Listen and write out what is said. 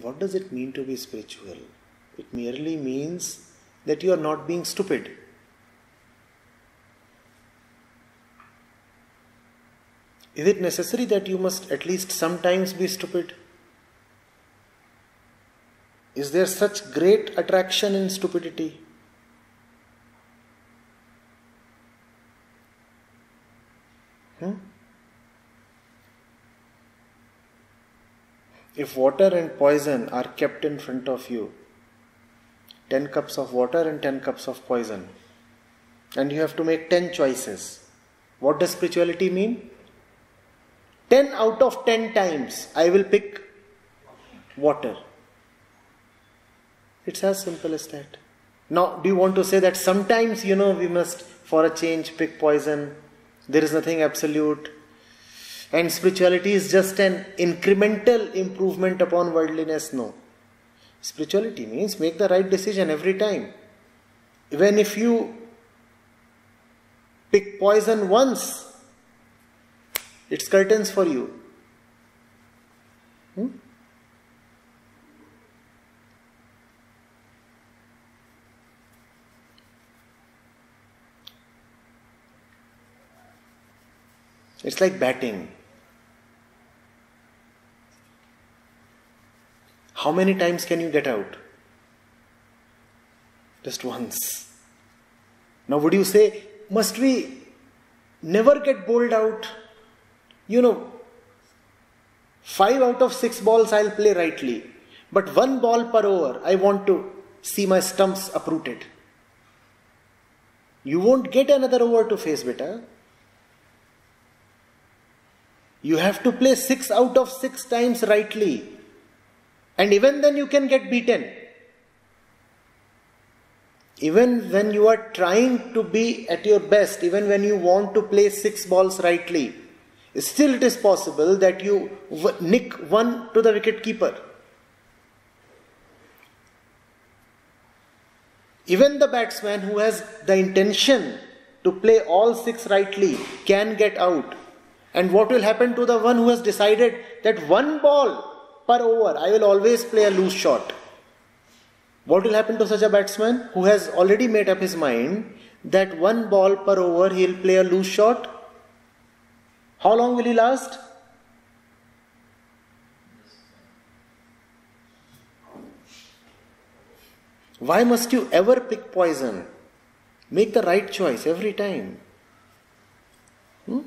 what does it mean to be spiritual? It merely means that you are not being stupid. Is it necessary that you must at least sometimes be stupid? Is there such great attraction in stupidity? Hmm? If water and poison are kept in front of you, 10 cups of water and 10 cups of poison, and you have to make 10 choices, what does spirituality mean? 10 out of 10 times I will pick water. It's as simple as that. Now, do you want to say that sometimes, you know, we must, for a change, pick poison? There is nothing absolute. And spirituality is just an incremental improvement upon worldliness? No. Spirituality means make the right decision every time. Even if you pick poison once, it's curtains for you. Hmm? It's like batting. How many times can you get out? Just once. Now, would you say, must we never get bowled out? You know, five out of six balls I'll play rightly, but one ball per over, I want to see my stumps uprooted. You won't get another over to face, better. You have to play 6 out of 6 times rightly. And even then you can get beaten. Even when you are trying to be at your best, even when you want to play 6 balls rightly, still it is possible that you nick one to the wicket keeper. Even the batsman who has the intention to play all six rightly can get out and what will happen to the one who has decided that one ball per over, I will always play a loose shot? What will happen to such a batsman who has already made up his mind that one ball per over he will play a loose shot? How long will he last? Why must you ever pick poison? Make the right choice every time. Hmm?